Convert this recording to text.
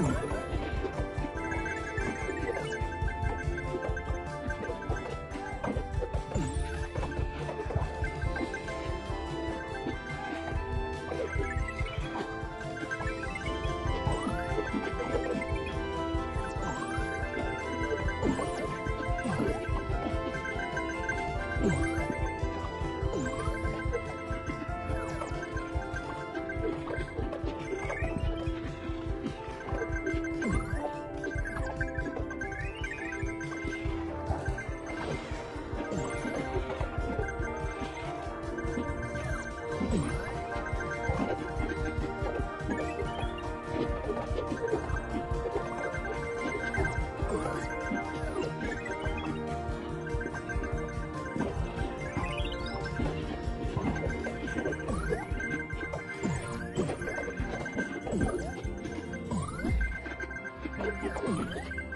louco. Oh, my God.